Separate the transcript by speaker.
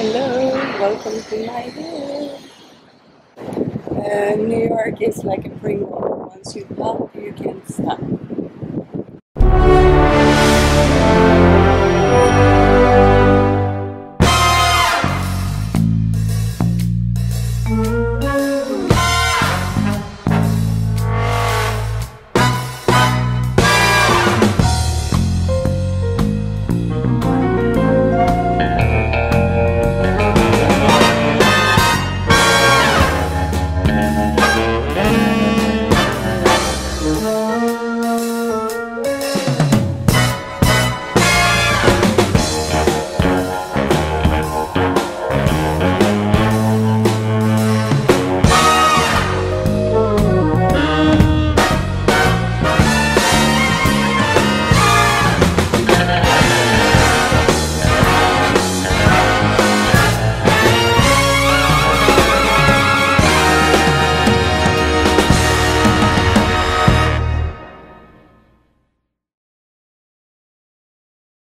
Speaker 1: Hello, welcome to my room. Uh, New York is like a Pringle. Once you pop, you can't stop.